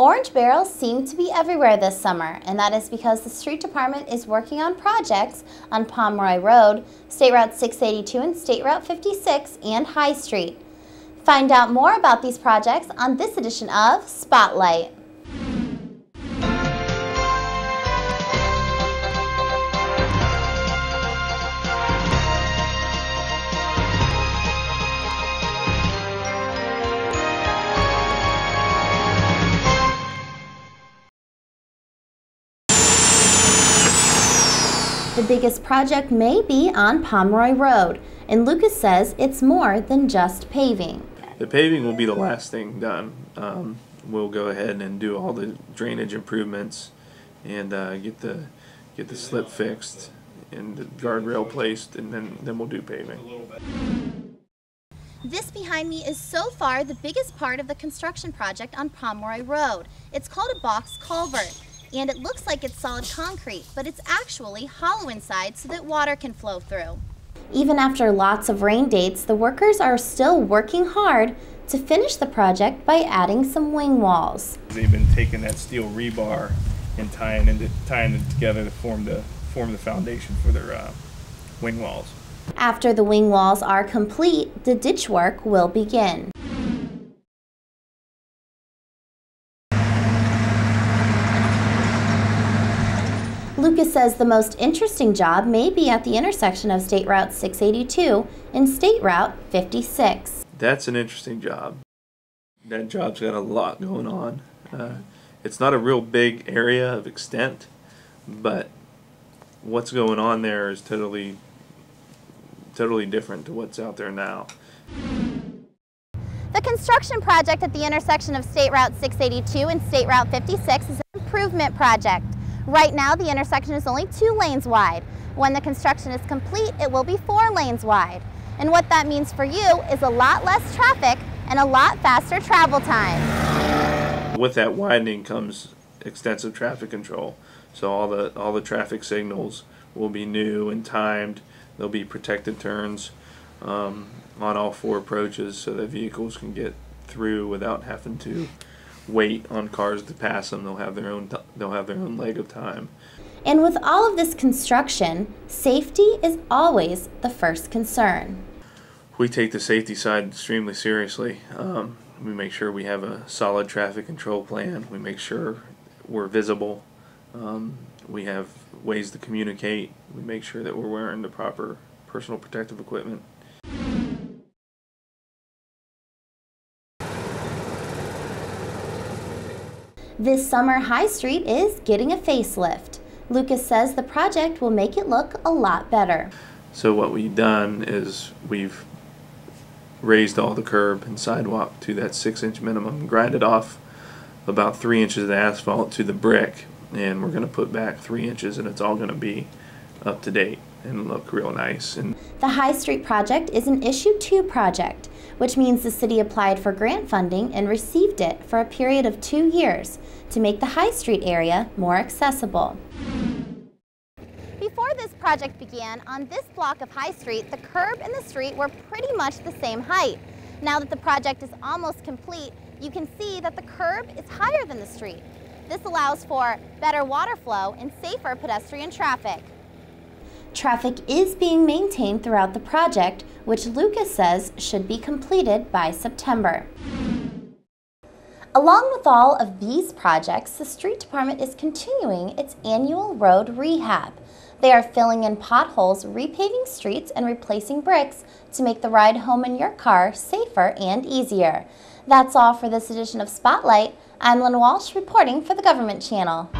Orange barrels seem to be everywhere this summer, and that is because the street department is working on projects on Pomeroy Road, State Route 682 and State Route 56, and High Street. Find out more about these projects on this edition of Spotlight. The biggest project may be on Pomeroy Road, and Lucas says it's more than just paving. The paving will be the last thing done. Um, we'll go ahead and do all the drainage improvements and uh, get the get the slip fixed and the guardrail placed, and then then we'll do paving. This behind me is so far the biggest part of the construction project on Pomeroy Road. It's called a box culvert and it looks like it's solid concrete, but it's actually hollow inside so that water can flow through. Even after lots of rain dates, the workers are still working hard to finish the project by adding some wing walls. They've been taking that steel rebar and tying it, tying it together to form the, form the foundation for their uh, wing walls. After the wing walls are complete, the ditch work will begin. Lucas says the most interesting job may be at the intersection of State Route 682 and State Route 56. That's an interesting job. That job's got a lot going on. Uh, it's not a real big area of extent, but what's going on there is totally, totally different to what's out there now. The construction project at the intersection of State Route 682 and State Route 56 is an improvement project. Right now, the intersection is only two lanes wide. When the construction is complete, it will be four lanes wide. And what that means for you is a lot less traffic and a lot faster travel time. With that widening comes extensive traffic control. So all the all the traffic signals will be new and timed. There'll be protected turns um, on all four approaches so that vehicles can get through without having to wait on cars to pass them. They'll have their own they'll have their own leg of time. And with all of this construction, safety is always the first concern. We take the safety side extremely seriously. Um, we make sure we have a solid traffic control plan. We make sure we're visible. Um, we have ways to communicate. We make sure that we're wearing the proper personal protective equipment. This summer, High Street is getting a facelift. Lucas says the project will make it look a lot better. So what we've done is we've raised all the curb and sidewalk to that six inch minimum, grinded off about three inches of the asphalt to the brick, and we're going to put back three inches and it's all going to be up to date and look real nice. And the High Street project is an Issue 2 project which means the city applied for grant funding and received it for a period of two years to make the High Street area more accessible. Before this project began, on this block of High Street, the curb and the street were pretty much the same height. Now that the project is almost complete, you can see that the curb is higher than the street. This allows for better water flow and safer pedestrian traffic. Traffic is being maintained throughout the project, which Lucas says should be completed by September. Along with all of these projects, the street department is continuing its annual road rehab. They are filling in potholes, repaving streets, and replacing bricks to make the ride home in your car safer and easier. That's all for this edition of Spotlight. I'm Lynn Walsh reporting for the Government Channel.